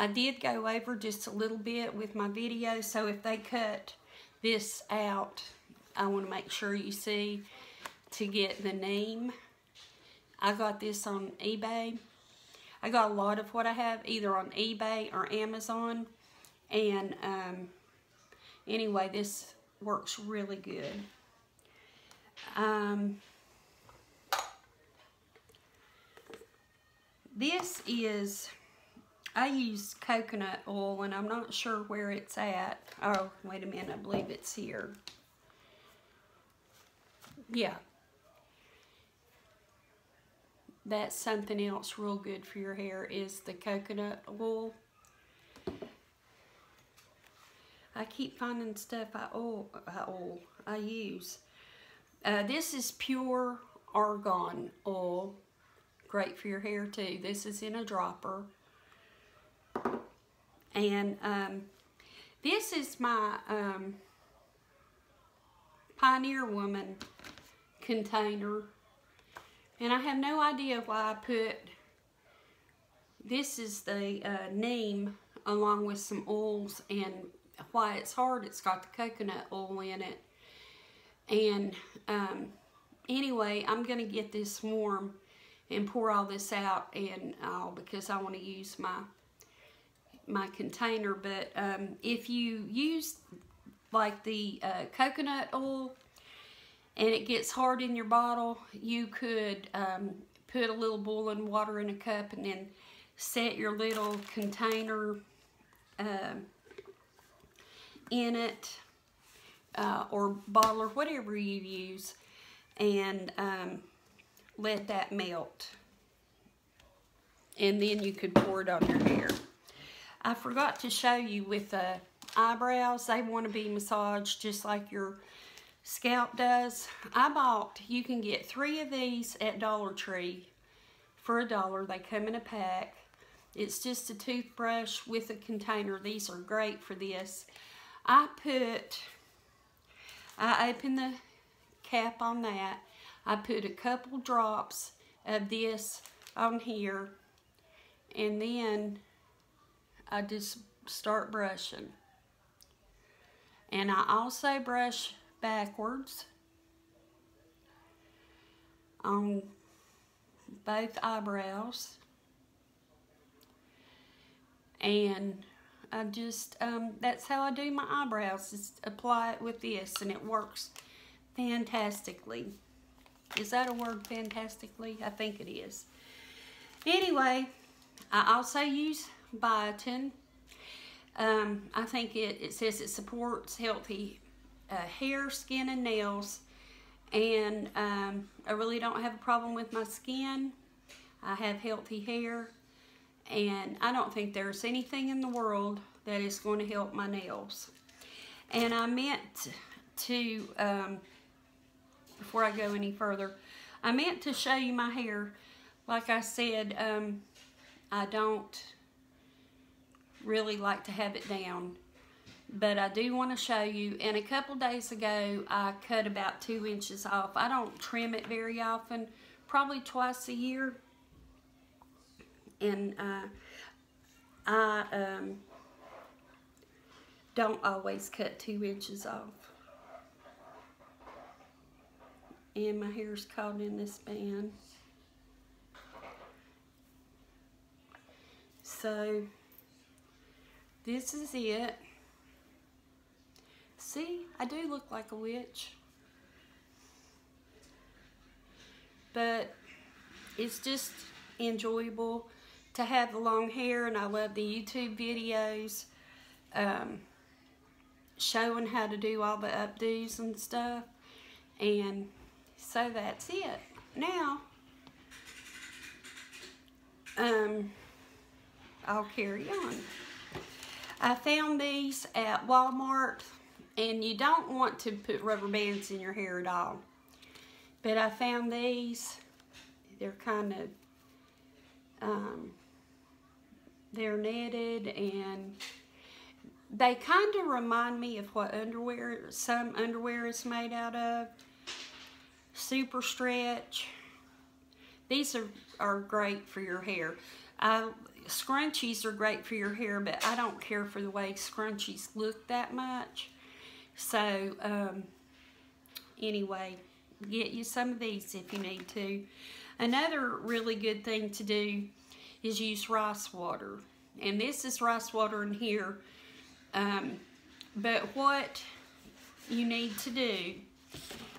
I did go over just a little bit with my video, so if they cut this out, I want to make sure you see to get the name. I got this on eBay. I got a lot of what I have either on eBay or Amazon. And um, anyway, this works really good. Um, this is, I use coconut oil and I'm not sure where it's at. Oh, wait a minute, I believe it's here. Yeah. That's something else real good for your hair is the coconut oil. I keep finding stuff I oil, I, oil, I use. Uh, this is pure argan oil. Great for your hair too. This is in a dropper. And um, this is my um, Pioneer Woman container. And I have no idea why I put, this is the uh, neem along with some oils and why it's hard. It's got the coconut oil in it. And um, anyway, I'm going to get this warm and pour all this out and all because I want to use my my container. But um, if you use like the uh, coconut oil and it gets hard in your bottle, you could um, put a little boiling water in a cup and then set your little container uh, in it uh, or bottle or whatever you use and um, let that melt. And then you could pour it on your hair. I forgot to show you with the eyebrows, they want to be massaged just like your scalp does. I bought, you can get three of these at Dollar Tree for a dollar. They come in a pack. It's just a toothbrush with a container. These are great for this. I put, I open the cap on that. I put a couple drops of this on here and then I just start brushing. And I also brush backwards on both eyebrows. And I just, um, that's how I do my eyebrows, just apply it with this and it works fantastically. Is that a word, fantastically? I think it is. Anyway, I also use biotin. Um, I think it, it says it supports healthy uh, hair, skin, and nails. And um, I really don't have a problem with my skin. I have healthy hair. And I don't think there's anything in the world that is going to help my nails. And I meant to, um, before I go any further, I meant to show you my hair. Like I said, um, I don't really like to have it down. But I do want to show you, and a couple days ago, I cut about two inches off. I don't trim it very often, probably twice a year and uh, I um, don't always cut two inches off. And my hair's caught in this band. So, this is it. See, I do look like a witch. But it's just enjoyable to have the long hair and I love the YouTube videos um, showing how to do all the updos and stuff and so that's it now um, I'll carry on I found these at Walmart and you don't want to put rubber bands in your hair at all but I found these they're kind of um, they're netted and they kind of remind me of what underwear, some underwear is made out of. Super stretch. These are, are great for your hair. I scrunchies are great for your hair, but I don't care for the way scrunchies look that much. So, um, anyway, get you some of these if you need to. Another really good thing to do is use rice water. And this is rice water in here. Um, but what you need to do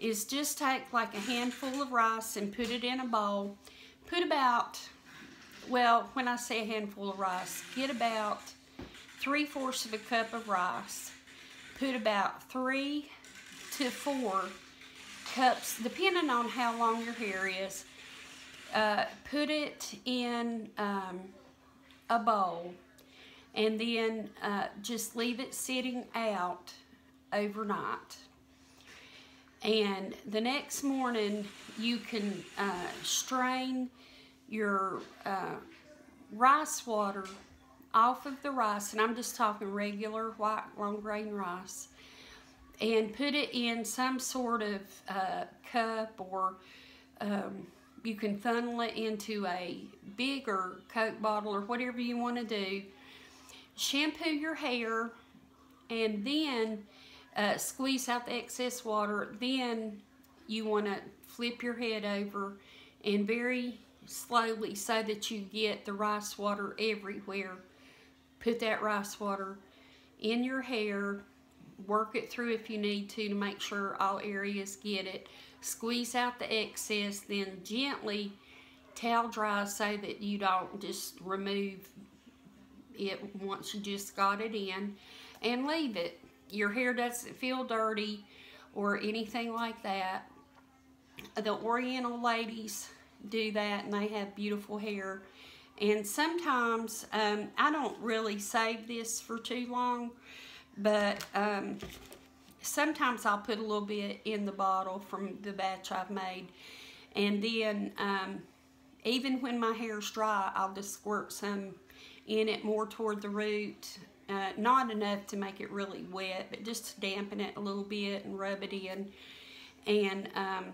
is just take like a handful of rice and put it in a bowl. Put about, well, when I say a handful of rice, get about three-fourths of a cup of rice. Put about three to four cups, depending on how long your hair is. Uh, put it in um, a bowl and then uh, just leave it sitting out overnight. And the next morning, you can uh, strain your uh, rice water off of the rice, and I'm just talking regular white long grain rice, and put it in some sort of uh, cup or um, you can funnel it into a bigger Coke bottle or whatever you want to do. Shampoo your hair and then uh, squeeze out the excess water. Then you want to flip your head over and very slowly so that you get the rice water everywhere. Put that rice water in your hair. Work it through if you need to to make sure all areas get it. Squeeze out the excess, then gently towel dry so that you don't just remove it once you just got it in and leave it your hair doesn't feel dirty or anything like that. The Oriental ladies do that and they have beautiful hair. And sometimes, um, I don't really save this for too long, but um, sometimes I'll put a little bit in the bottle from the batch I've made. And then, um, even when my hair's dry, I'll just squirt some in it more toward the root uh, not enough to make it really wet, but just to dampen it a little bit and rub it in. And um,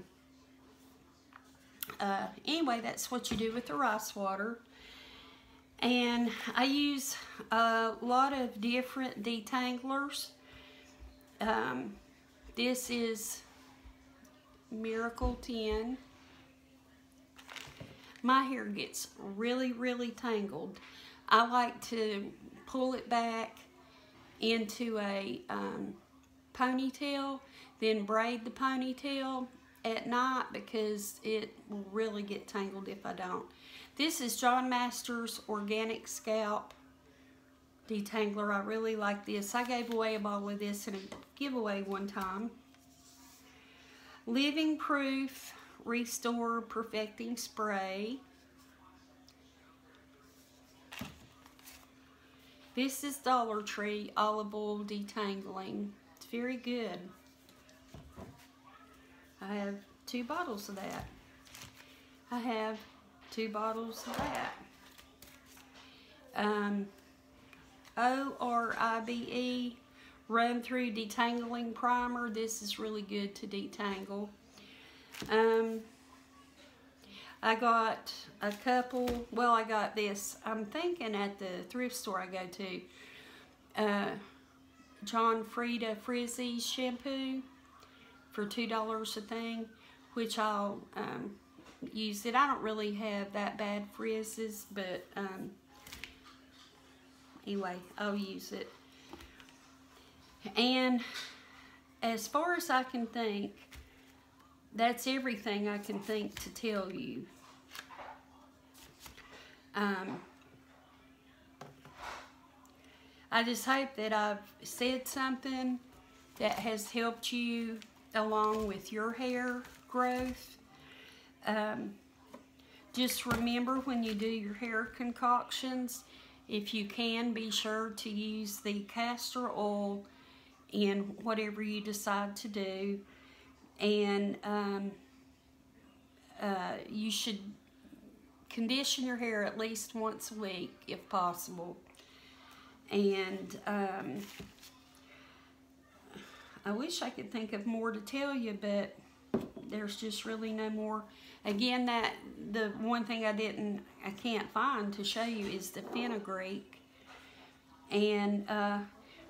uh, anyway, that's what you do with the rice water. And I use a lot of different detanglers. Um, this is Miracle 10. My hair gets really, really tangled. I like to pull it back into a um, ponytail, then braid the ponytail at night because it will really get tangled if I don't. This is John Masters Organic Scalp Detangler. I really like this. I gave away a bottle of this in a giveaway one time. Living Proof Restore Perfecting Spray. This is Dollar Tree Olive Oil Detangling. It's very good. I have two bottles of that. I have two bottles of that. Um, O-R-I-B-E Run Through Detangling Primer. This is really good to detangle. Um, I got a couple, well, I got this, I'm thinking at the thrift store I go to, uh, John Frieda Frizz Ease shampoo for $2 a thing, which I'll um, use it. I don't really have that bad frizzes, but um, anyway, I'll use it. And as far as I can think, that's everything I can think to tell you. Um, I just hope that I've said something that has helped you along with your hair growth. Um, just remember when you do your hair concoctions, if you can, be sure to use the castor oil in whatever you decide to do. And um, uh, you should condition your hair at least once a week if possible. And um, I wish I could think of more to tell you, but there's just really no more. Again, that the one thing I didn't, I can't find to show you is the fenugreek. And uh,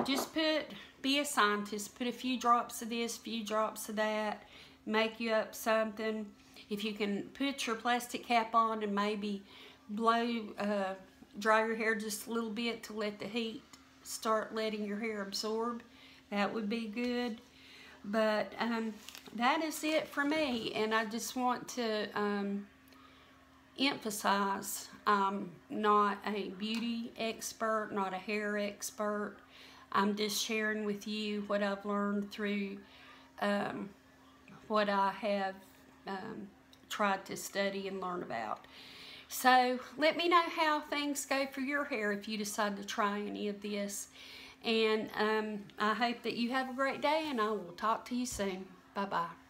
just put, be a scientist, put a few drops of this, few drops of that, make you up something. If you can put your plastic cap on and maybe blow, uh, dry your hair just a little bit to let the heat start letting your hair absorb, that would be good. But um, that is it for me. And I just want to um, emphasize I'm not a beauty expert, not a hair expert. I'm just sharing with you what I've learned through um, what I have um, tried to study and learn about. So let me know how things go for your hair if you decide to try any of this. And um, I hope that you have a great day and I will talk to you soon. Bye-bye.